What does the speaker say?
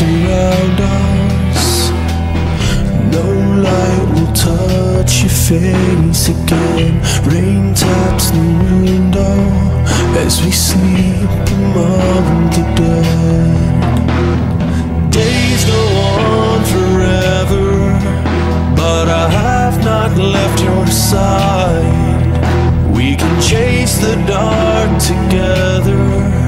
Around us. No light will touch your face again. Rain taps the window As we sleep among the dead. Days go on forever But I have not left your side. We can chase the dark together.